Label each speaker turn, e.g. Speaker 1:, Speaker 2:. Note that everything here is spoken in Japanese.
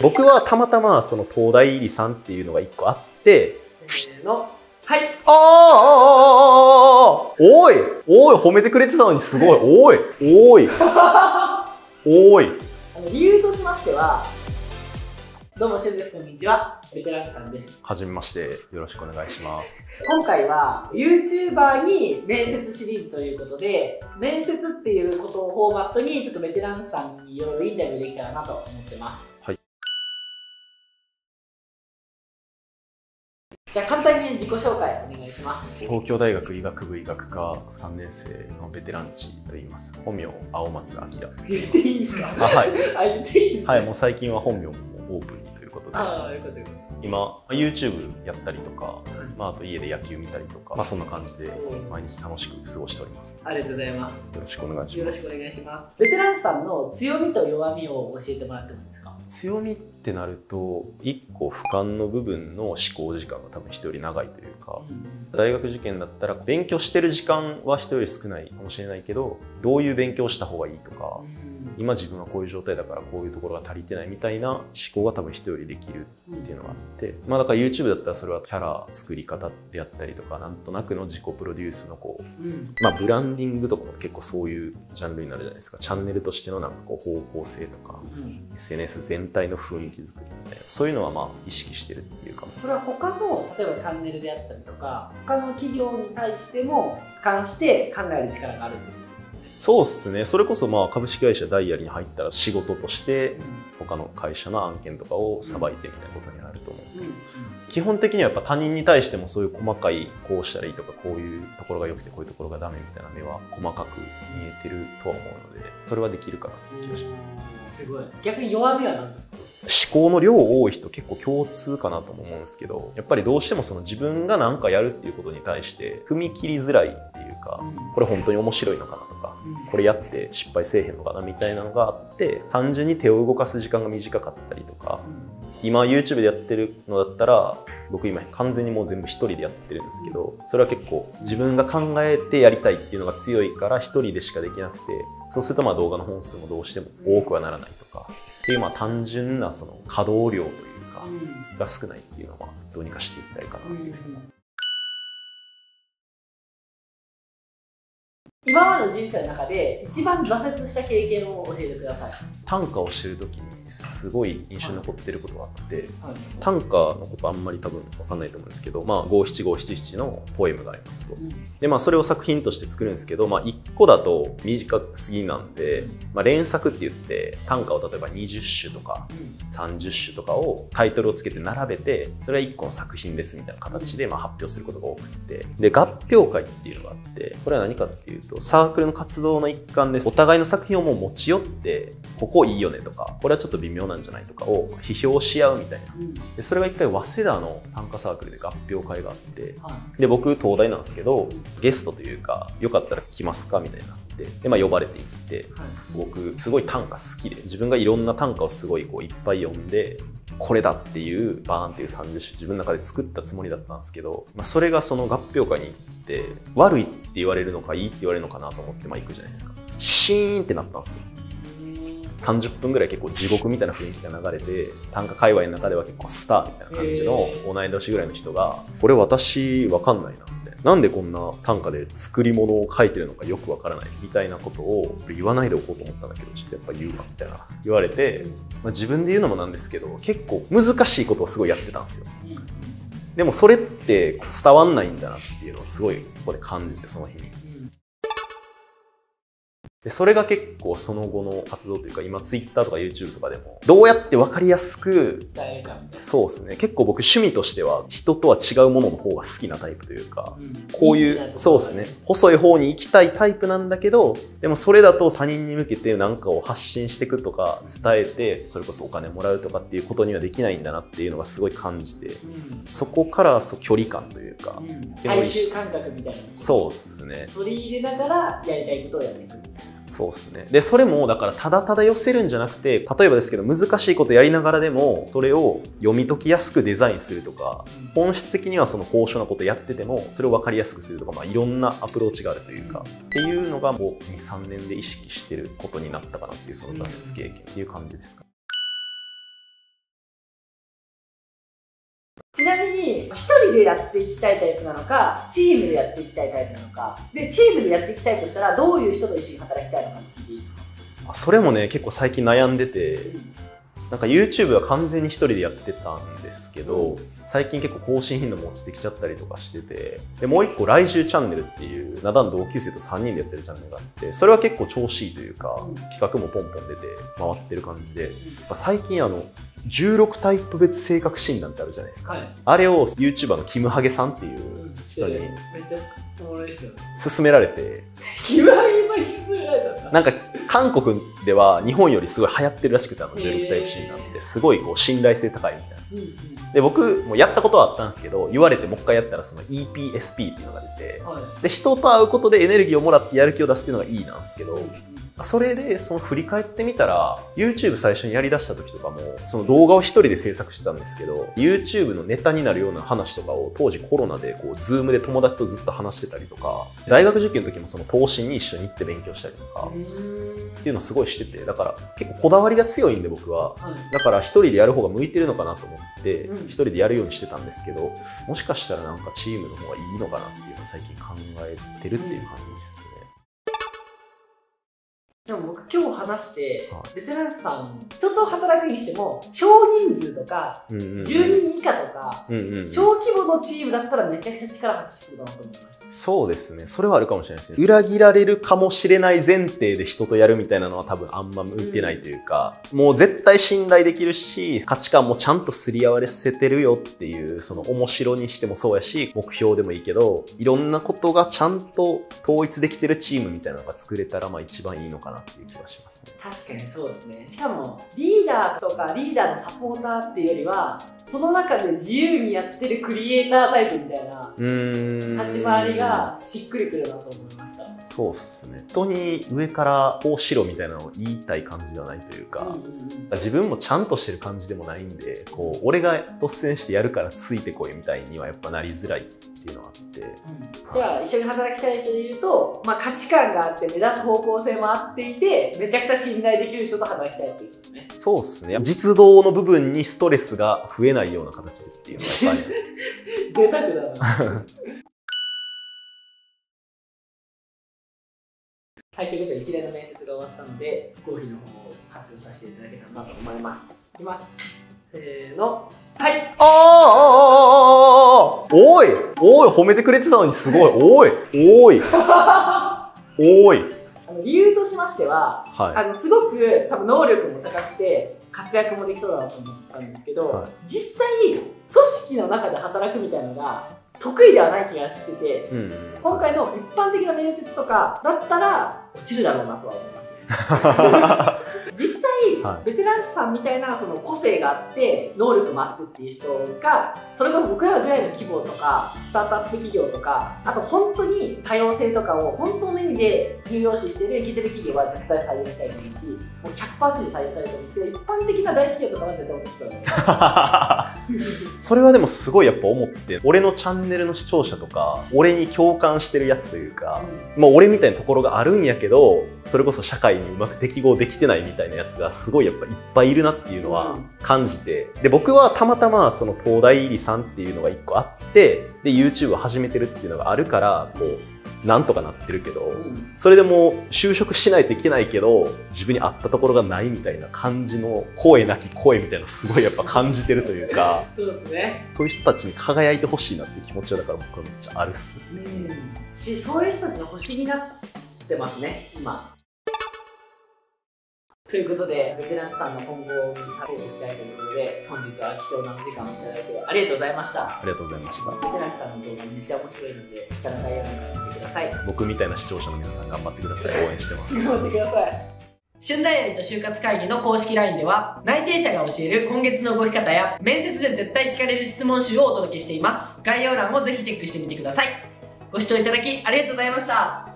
Speaker 1: 僕はたまたまその東大入りさんっていうのが一個あって。
Speaker 2: せーの。はい。
Speaker 1: あーあーあーあーあーおいおい褒めてくれてたのにすごい。おいおい。おい。
Speaker 2: あの理由としましてはどうもしゅんですこんにちは。ベテランさんです。
Speaker 1: はじめまして。よろしくお願いします。
Speaker 2: 今回は YouTuber に面接シリーズということで面接っていうことをフォーマットにちょっとベテランさんにいろいろインタビューできたらなと思ってます。
Speaker 1: はい
Speaker 2: じゃあ簡単に自己紹介お願いします。
Speaker 1: 東京大学医学部医学科3年生のベテランチと言います。本名青松明。
Speaker 2: 言っていいんですか？
Speaker 1: あはい。
Speaker 2: あ言っていいんですか
Speaker 1: はいもう最近は本名もオープンにということで。
Speaker 2: ああよか。った
Speaker 1: 今 YouTube やったりとか、まあ、あと家で野球見たりとか、まあ、そんな感じで
Speaker 2: うん。
Speaker 1: 毎日楽しく過ごしております。
Speaker 2: たありがとうございます。
Speaker 1: よろしくお願いします。
Speaker 2: よろしくお願いします。ベテランさんの強みと弱みを教えてもらってもいいですか？
Speaker 1: 強みってなると一個俯瞰の部分の思考時間が多分人より長いというか大学受験だったら勉強してる時間は人より少ないかもしれないけどどういう勉強をした方がいいとか今自分はこういう状態だからこういうところが足りてないみたいな思考が多分人よりできるっていうのがあって、まあ、だから YouTube だったらそれはキャラ作り方であったりとかなんとなくの自己プロデュースのこう、
Speaker 2: うん。
Speaker 1: まあ、ブランディングとかも結構そういうジャンルになるじゃないですか。チャンネルとしてのなんかこう方向性とか
Speaker 2: うん。
Speaker 1: SNS 全体の雰囲気作りみたいなそういうのはまあ意識してるっていうか。
Speaker 2: それは他の例えばチャンネルであったりとか他の企業に対しても俯瞰して考える力があるってことですか？
Speaker 1: そうっすね。それこそまあ株式会社ダイヤリに入ったら仕事として他の会社の案件とかをさばいてみたいなことになると思うんですけど、基本的にはやっぱ他人に対してもそういう細かいこうしたらいいとかこういうところが良くてこういうところがダメみたいな目は細かく見えてるとは思うのでそれはできるかなって気がします。
Speaker 2: すごい。逆に弱みは何ですか？
Speaker 1: 思考の量多い人結構共通かなとも思うんですけどやっぱりどうしてもその自分が何かやるっていうことに対して踏み切りづらいっていうかこれ本当に面白いのかなとかこれやって失敗せえへんのかなみたいなのがあって単純に手を動かす時間が短かったりとか今 YouTube でやってるのだったら僕今完全にもう全部一人でやってるんですけどそれは結構自分が考えてやりたいっていうのが強いから一人でしかできなくてそうするとまあ動画の本数もどうしても多くはならないとかっていうまあ単純なその稼働量というかが少ないっていうのはまあどうにかしていきたいかなっていうふうに。
Speaker 2: 今までの人生の中で一番挫折した経験を教えてください、
Speaker 1: 短歌をしてる時にすごい印象に残ってることがあって
Speaker 2: はい。
Speaker 1: 短歌のことあんまり多分分かんないと思うんですけど、まあ、五七五七七のポエムがありますと。でまあそれを作品として作るんですけど、まあ、1個だと短すぎなんで、まあ、連作って言って短歌を例えば20首とか30首とかをタイトルをつけて並べてそれは1個の作品ですみたいな形でまあ発表することが多くて。で合評会っていうのがあってこれは何かっていうとサークルの活動の一環ですお互いの作品をもう持ち寄ってここいいよねとかこれはちょっと微妙なんじゃないとかを批評し合うみたいな。でそれが一回早稲田の短歌サークルで合評会があってで僕東大なんですけどゲストというかよかったら来ますかみたいになってで、まあ、呼ばれていって僕すごい短歌好きで自分がいろんな短歌をすごいこういっぱい読んでこれだっていうバーンっていう30首自分の中で作ったつもりだったんですけど、まあ、それがその合評会に行って悪いって言われるのかいいって言われるのかなと思ってまあ行くじゃないですか。シーンってなったんですよ30分ぐらい結構地獄みたいな雰囲気が流れて短歌界隈の中では結構スターみたいな感じの
Speaker 2: へ
Speaker 1: 同い年ぐらいの人が「これ私わかんないな」みたいななんでこんな短歌で作り物を書いてるのかよくわからないみたいなことを言わないでおこうと思ったんだけどちょっとやっぱ言うわみたいな。言われて、まあ、自分で言うのもなんですけど結構難しいことをすごいやってたんですよ。でもそれって伝わんないんだなっていうのをすごいここで感じてその日にでそれが結構その後の活動というか今 Twitter とか YouTube とかでもどうやって分かりやすくそうですね。結構僕趣味としては人とは違うものの方が好きなタイプというかこういうそうですね。細い方に行きたいタイプなんだけどでもそれだと他人に向けて何かを発信していくとか伝えてそれこそお金もらうとかっていうことにはできないんだなっていうのがすごい感じてそこからそう距離感というか
Speaker 2: 大衆感覚みたいな
Speaker 1: そうですね。
Speaker 2: 取り入れながらやりたいことをやっていくみたいな
Speaker 1: そうですね。で、それも、だから、ただただ寄せるんじゃなくて、例えばですけど、難しいことやりながらでも、それを読み解きやすくデザインするとか、本質的にはその高所なことやってても、それを分かりやすくするとか、まあ、いろんなアプローチがあるというか、っていうのが、もう、2、3年で意識してることになったかなっていう、その挫折経験っていう感じですか。
Speaker 2: ちなみに一人でやっていきたいタイプなのかチームでやっていきたいタイプなのか。でチームでやっていきたいとしたらどういう人と一緒に働きたいのか聞いていいですか？
Speaker 1: それもね結構最近悩んでてなんか YouTube は完全に一人でやってたんですけど、最近結構更新頻度も落ちてきちゃったりとかしてて、で、もう一個来週チャンネルっていう、ナダン同級生と3人でやってるチャンネルがあって、それは結構調子いいというか、企画もポンポン出て回ってる感じで、最近あの、16タイプ別性格診断ってあるじゃないですか、はい、あれを YouTuber のキムハゲさんっていう人に勧められて。
Speaker 2: キムハゲさん勧められたんだ。
Speaker 1: なんか韓国では日本よりすごい流行ってるらしくてあの16タイプ診断って。すごいこう信頼性高いみたいな、うんうん、で僕もやったことはあったんですけど言われてもう一回やったらその EPSP っていうのが出て、はい、で人と会うことでエネルギーをもらってやる気を出すっていうのがいいなんですけど、うんそれでその振り返ってみたら YouTube 最初にやりだした時とかもその動画を一人で制作してたんですけど YouTube のネタになるような話とかを当時コロナでこう Zoom で友達とずっと話してたりとか大学受験の時もその投資に一緒に行って勉強したりとかっていうのすごいしててだから結構こだわりが強いんで僕は、だから一人でやる方が向いてるのかなと思って一人でやるようにしてたんですけどもしかしたらなんかチームの方がいいのかなっていうのを最近考えてるっていう感じです
Speaker 2: でも僕今日話して、ベテランさん人と働くにしても少人数とか、10人以下とか、小規模のチームだったらめちゃくちゃ力発揮するかなと思いました。
Speaker 1: そうですね。それはあるかもしれないですね。裏切られるかもしれない前提で人とやるみたいなのは多分あんま向いてないというか、うん、もう絶対信頼できるし価値観もちゃんとすり合わせてるよっていうその面白にしてもそうやし目標でもいいけどいろんなことがちゃんと統一できてるチームみたいなのが作れたらまあ一番いいのかなっていう気はしますね。
Speaker 2: 確かにそうですね。しかもリーダーとかリーダーのサポーターっていうよりはその中で自由にやってるクリエイタータイプみたいな立ち回りがしっくりくるなと思いました。
Speaker 1: そうっすね。人に上からこうしろみたいなのを言いたい感じではないというか、うんうんうん、自分もちゃんとしてる感じでもないんで、こう俺が率先してやるからついてこいみたいにはやっぱなりづらいっていうのがあって、うん、
Speaker 2: じゃあ一緒に働きたい人でいると、まあ、価値観があって目指す方向性も合っていてめちゃくちゃ信頼できる人と働きたいっていうですね。
Speaker 1: そうですね。実動の部分にストレスが増えないような形でっていうのはやっぱ
Speaker 2: り贅沢だなはい、ということで一連の面接が終わったので、コーヒーの方を発表させていただけたらなと思います。いきます。せーの。はい。ああ、ああ、
Speaker 1: ああ、おい、おい、褒めてくれてたのにすごい、おい、おい、おい。
Speaker 2: あの理由としましては、はい、あのすごく多分能力も高くて活躍もできそうだなと思ったんですけど、はい、実際組織の中で働くみたいなのが得意ではない気がしてて、うん、今回の一般的な面接とかだったら落ちるだろうなとは思います実 際、はい、ベテランさんみたいなその個性があって能力もあってっていう人がそれこそ僕らぐらいの規模とかスタートアップ企業とかあと本当に多様性とかを本当の意味で重要視してる生きてる企業は絶対採用したいと思うしもう100%採用されてるんですけど一般的な大企業とかは絶対落としそう。だ
Speaker 1: それはでもすごいやっぱ思って俺のチャンネルの視聴者とか俺に共感してるやつというか、うん、まあ俺みたいなところがあるんやけどそれこそ社会にうまく適合できてないみたいなやつがすごいやっぱいっぱいいるなっていうのは感じて、で、僕はたまたまその東大入りさんっていうのが一個あって、で、YouTube を始めてるっていうのがあるから、こう、なんとかなってるけど、うん、それでも就職しないといけないけど自分に合ったところがないみたいな感じの声なき声みたいなすごいやっぱ感じてるというか
Speaker 2: そうですね。
Speaker 1: そういう人たちに輝いてほしいなっていう気持ちはだから僕はめっちゃあるっす、
Speaker 2: うん、しそういう人たちの星になってますね今ということで、ベテランさんの今後にかけていきたいということで、本日は貴重なお時間をいただいてありがとうございました。
Speaker 1: ありがとうございました。ベ
Speaker 2: テランさんの動画めっちゃ面白いので、下の概要欄から見てください。
Speaker 1: 僕みたいな視聴者の皆さん頑張ってください。応援してます。
Speaker 2: 頑張ってください。春大リと就活会議の公式 LINE では内定者が教える今月の動き方や面接で絶対聞かれる質問集をお届けしています概要欄をぜひチェックしてみてくださいご視聴いただきありがとうございました